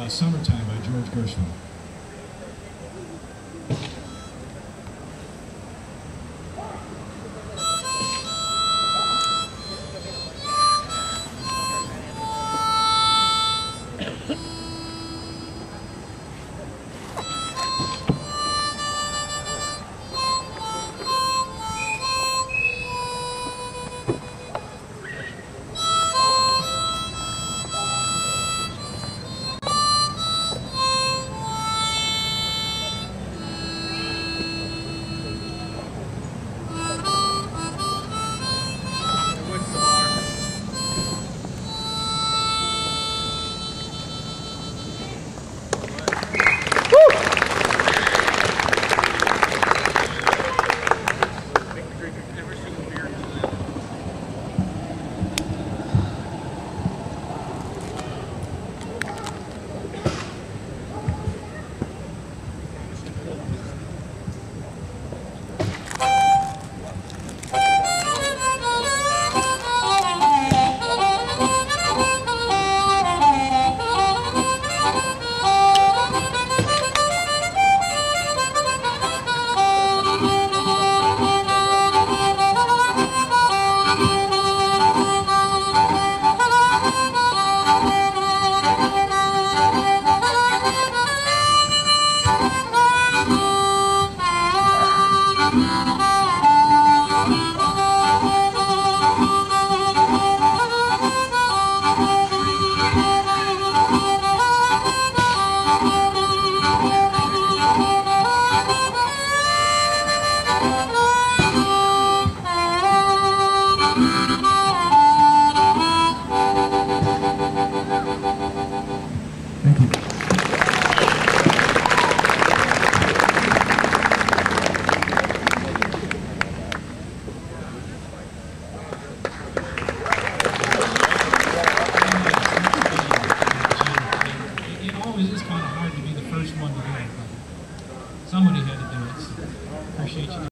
uh, Summertime by George Gershwin. It, but somebody had to do it. Appreciate you.